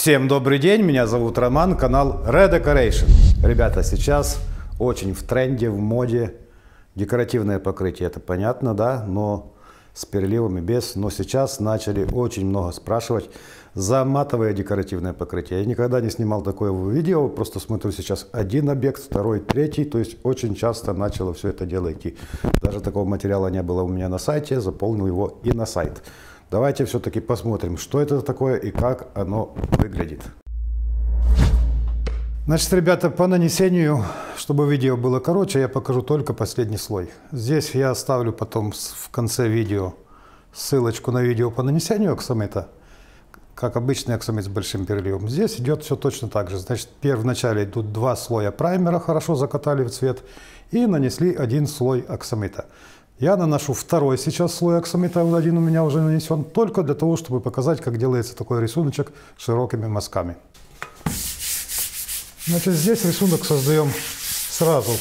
Всем добрый день, меня зовут Роман, канал Red Decoration. Ребята, сейчас очень в тренде, в моде декоративное покрытие, это понятно, да, но с переливами, без. Но сейчас начали очень много спрашивать за матовое декоративное покрытие. Я никогда не снимал такое видео, просто смотрю сейчас один объект, второй, третий, то есть очень часто начало все это дело идти. Даже такого материала не было у меня на сайте, заполнил его и на сайт. Давайте все-таки посмотрим, что это такое и как оно выглядит. Значит, ребята, по нанесению, чтобы видео было короче, я покажу только последний слой. Здесь я оставлю потом в конце видео ссылочку на видео по нанесению оксамита, как обычный оксамит с большим переливом. Здесь идет все точно так же. Значит, в начале идут два слоя праймера, хорошо закатали в цвет, и нанесли один слой оксамита. Я наношу второй сейчас слой оксамита, один у меня уже нанесен, только для того, чтобы показать, как делается такой рисуночек широкими мазками. Значит, здесь рисунок создаем сразу.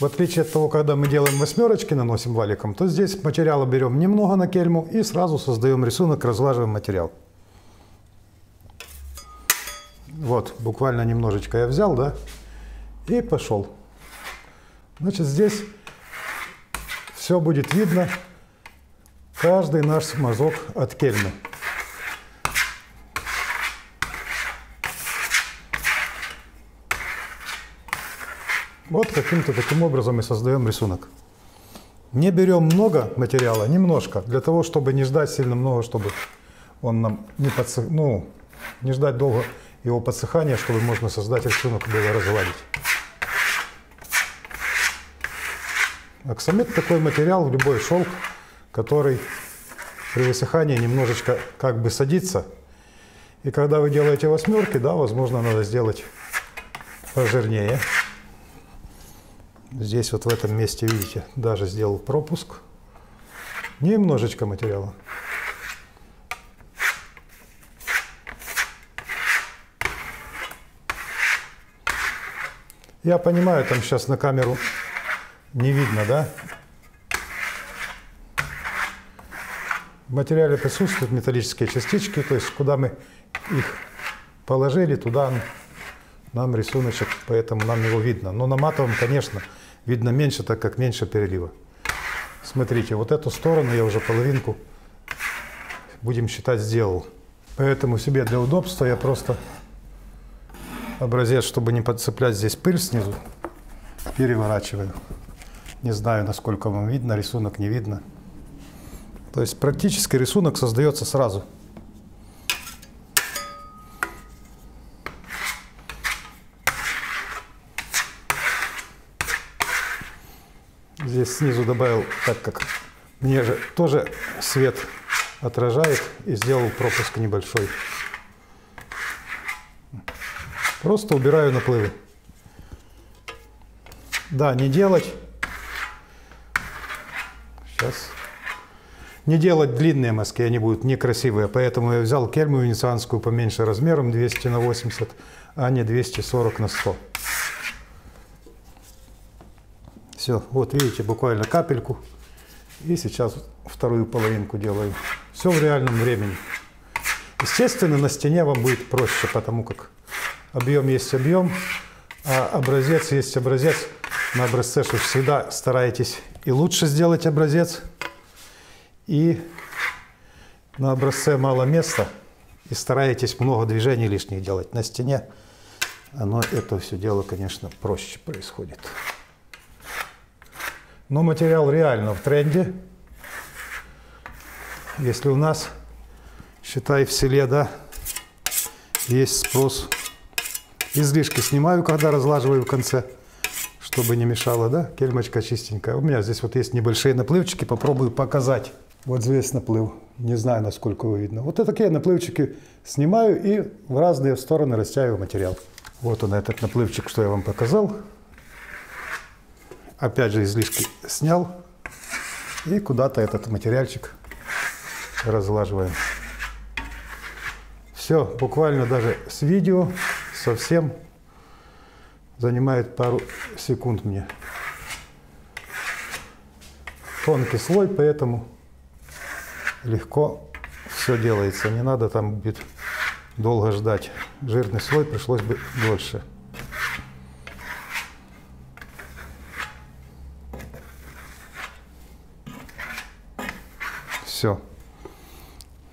В отличие от того, когда мы делаем восьмерочки, наносим валиком, то здесь материала берем немного на кельму и сразу создаем рисунок, разлаживаем материал. Вот, буквально немножечко я взял, да, и пошел. Значит, здесь все будет видно, каждый наш мазок от кельмы. Вот каким-то таким образом мы создаем рисунок. Не берем много материала, немножко, для того, чтобы не ждать сильно много, чтобы он нам не подсых, ну, не ждать долго его подсыхания, чтобы можно создать рисунок, было разладить. Аксамит такой материал, любой шелк, который при высыхании немножечко как бы садится. И когда вы делаете восьмерки, да, возможно, надо сделать пожирнее. Здесь вот в этом месте, видите, даже сделал пропуск. Немножечко материала. Я понимаю, там сейчас на камеру не видно, да? В материале присутствуют металлические частички, то есть куда мы их положили, туда нам рисуночек, поэтому нам его видно. Но на матовом, конечно, видно меньше, так как меньше перелива. Смотрите, вот эту сторону я уже половинку, будем считать, сделал. Поэтому себе для удобства я просто образец, чтобы не подцеплять здесь пыль снизу, переворачиваю. Не знаю, насколько вам видно, рисунок не видно. То есть практически рисунок создается сразу. Здесь снизу добавил, так как мне же тоже свет отражает, и сделал пропуск небольшой. Просто убираю наплывы. Да, не делать Сейчас. Не делать длинные мазки, они будут некрасивые, поэтому я взял кельму венецианскую поменьше размером 200 на 80, а не 240 на 100. Все, вот видите, буквально капельку. И сейчас вторую половинку делаю. Все в реальном времени. Естественно, на стене вам будет проще, потому как объем есть объем, а образец есть образец. На образце что всегда стараетесь и лучше сделать образец. И на образце мало места, и стараетесь много движений лишних делать. На стене оно, это все дело, конечно, проще происходит. Но материал реально в тренде. Если у нас, считай, в селе, да, есть спрос. Излишки снимаю, когда разлаживаю в конце чтобы не мешало, да? Кельмочка чистенькая. У меня здесь вот есть небольшие наплывчики, попробую показать. Вот здесь наплыв, не знаю, насколько его видно. Вот такие наплывчики снимаю и в разные стороны растягиваю материал. Вот он, этот наплывчик, что я вам показал. Опять же излишки снял и куда-то этот материальчик разлаживаем. Все, буквально даже с видео совсем занимает пару секунд мне. Тонкий слой, поэтому легко все делается. Не надо там будет долго ждать. Жирный слой пришлось бы дольше. Все.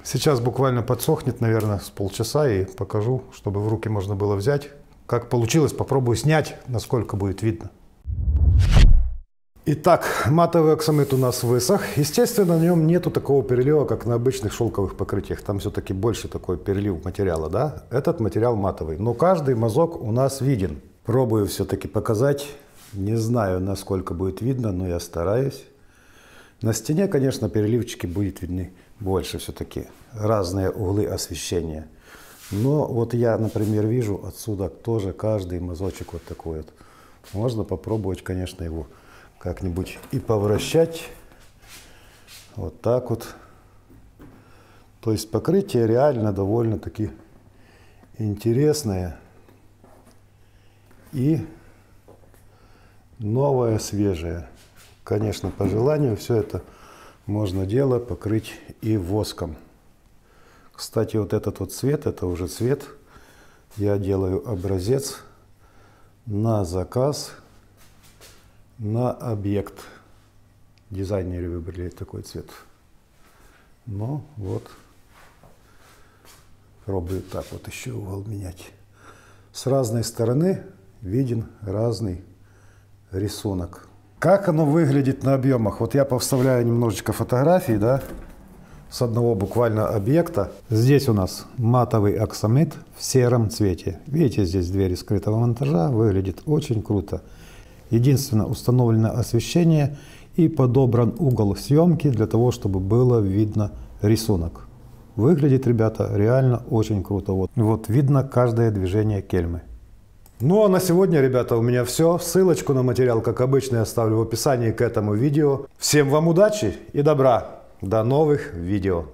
Сейчас буквально подсохнет, наверное, с полчаса и покажу, чтобы в руки можно было взять. Как получилось, попробую снять, насколько будет видно. Итак, матовый оксамит у нас высох. Естественно, на нем нету такого перелива, как на обычных шелковых покрытиях. Там все-таки больше такой перелив материала, да? Этот материал матовый. Но каждый мазок у нас виден. Пробую все-таки показать. Не знаю, насколько будет видно, но я стараюсь. На стене, конечно, переливчики будут видны больше все-таки. Разные углы освещения. Но вот я, например, вижу отсюда тоже каждый мазочек вот такой вот. Можно попробовать, конечно, его как-нибудь и повращать. Вот так вот. То есть покрытие реально довольно-таки интересное и новое, свежее. Конечно, по желанию все это можно дело покрыть и воском. Кстати, вот этот вот цвет, это уже цвет. Я делаю образец на заказ – на объект. Дизайнеры выбрали такой цвет. Ну вот, пробую так вот еще угол менять. С разной стороны виден разный рисунок. Как оно выглядит на объемах? Вот я повставляю немножечко фотографий, да, с одного буквально объекта. Здесь у нас матовый аксамит в сером цвете. Видите, здесь двери скрытого монтажа, выглядит очень круто. Единственно установлено освещение и подобран угол съемки для того, чтобы было видно рисунок. Выглядит, ребята, реально очень круто. Вот, вот видно каждое движение кельмы. Ну а на сегодня, ребята, у меня все. Ссылочку на материал, как обычно, я оставлю в описании к этому видео. Всем вам удачи и добра. До новых видео.